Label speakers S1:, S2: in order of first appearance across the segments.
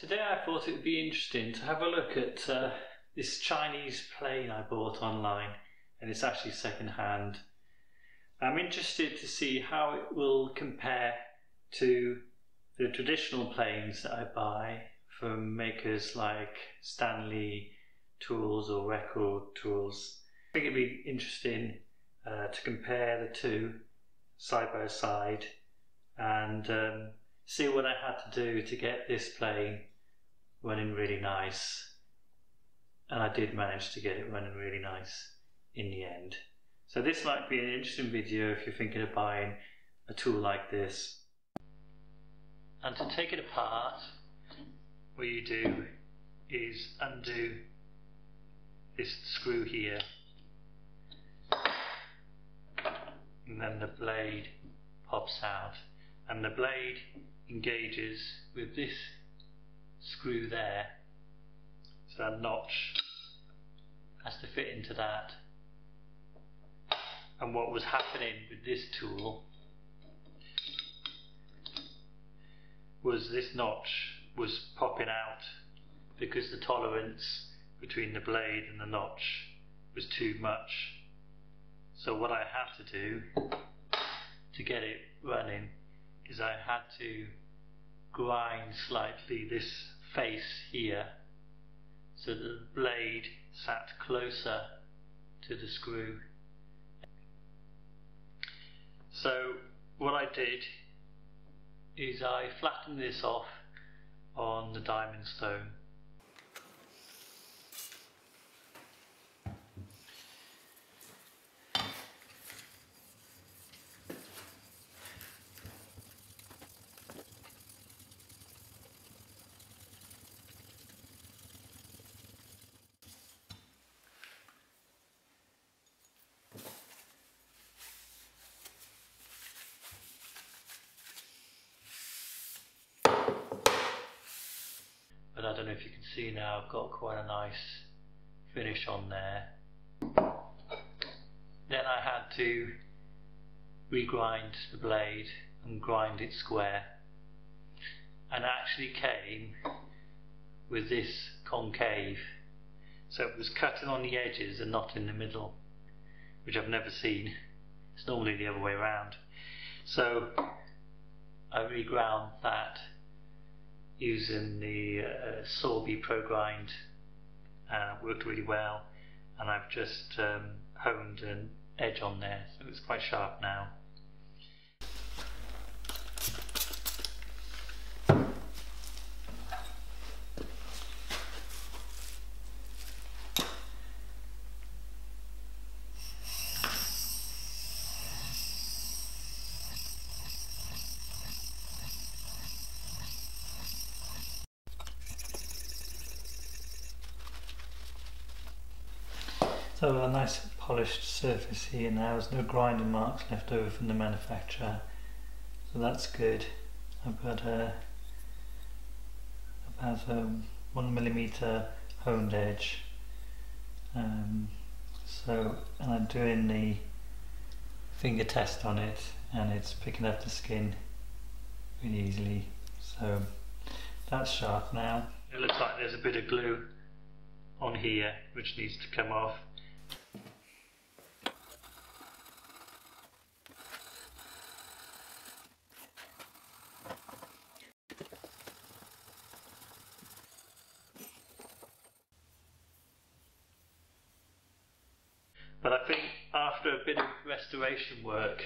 S1: Today I thought it would be interesting to have a look at uh, this Chinese plane I bought online and it's actually second hand. I'm interested to see how it will compare to the traditional planes that I buy from makers like Stanley Tools or Record Tools. I think it'd be interesting uh, to compare the two side by side and um, see what I had to do to get this plane running really nice and I did manage to get it running really nice in the end. So this might be an interesting video if you're thinking of buying a tool like this. And to take it apart, what you do is undo this screw here and then the blade pops out and the blade engages with this screw there. So that notch has to fit into that. And what was happening with this tool was this notch was popping out because the tolerance between the blade and the notch was too much. So what I had to do to get it running is I had to grind slightly this face here so that the blade sat closer to the screw. So what I did is I flattened this off on the diamond stone I don't know if you can see now I've got quite a nice finish on there. Then I had to regrind the blade and grind it square. And actually came with this concave. So it was cutting on the edges and not in the middle which I've never seen. It's normally the other way around. So I reground that using the uh, Sorby Pro Grind uh, worked really well and I've just um, honed an edge on there so it's quite sharp now. So a nice polished surface here now, there's no grinding marks left over from the manufacturer, so that's good. I've got a about a one millimeter honed edge. Um, so, and I'm doing the finger test on it, and it's picking up the skin really easily. So that's sharp now. It looks like there's a bit of glue on here which needs to come off. But I think after a bit of restoration work,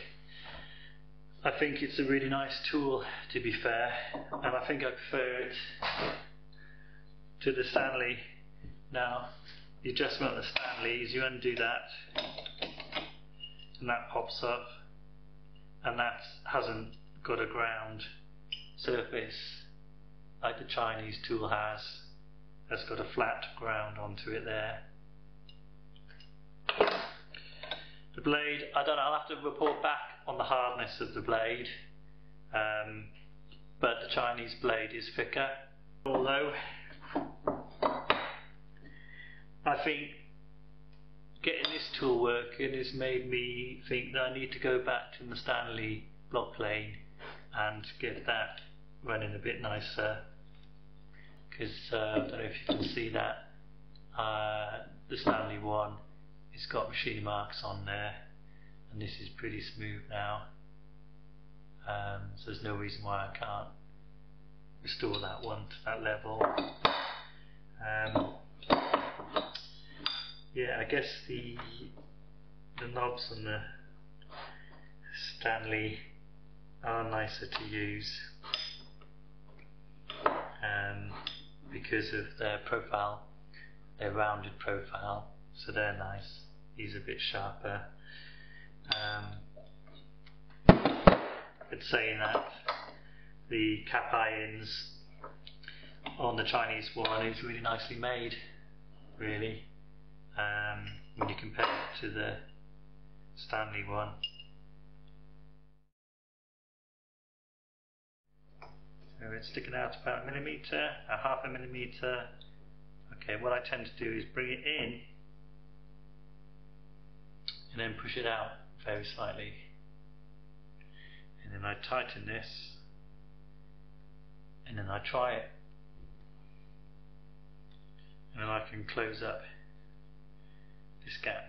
S1: I think it's a really nice tool to be fair, and I think I prefer it to the Stanley. Now, the adjustment of the Stanley is you undo that, and that pops up, and that hasn't got a ground surface like the Chinese tool has. That's got a flat ground onto it there. The blade, I don't know, I'll have to report back on the hardness of the blade, um, but the Chinese blade is thicker. Although, I think getting this tool working has made me think that I need to go back to the Stanley block plane and get that running a bit nicer because uh, I don't know if you can see that uh, the Stanley one it's got machine marks on there and this is pretty smooth now. Um, so there's no reason why I can't restore that one to that level. Um, yeah I guess the the knobs on the Stanley are nicer to use um, because of their profile, their rounded profile, so they're nice. Are a bit sharper. Um, but saying that, the cap irons on the Chinese one is really nicely made, really, um, when you compare it to the Stanley one. So it's sticking out about a millimetre, a half a millimetre. Okay, what I tend to do is bring it in and then push it out very slightly. And then I tighten this and then I try it. And then I can close up this gap.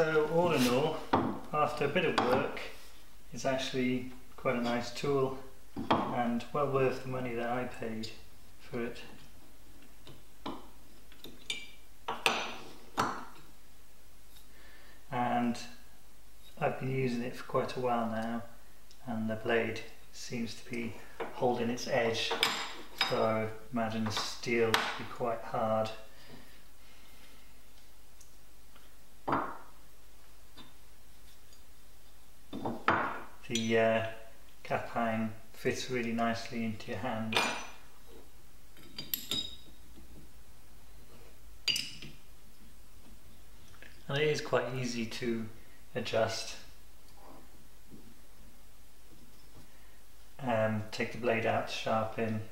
S1: So all in all, after a bit of work, it's actually quite a nice tool and well worth the money that I paid for it. And I've been using it for quite a while now and the blade seems to be holding its edge so I imagine the steel to be quite hard. The uh, cap iron fits really nicely into your hand. And it is quite easy to adjust. Um, take the blade out sharpen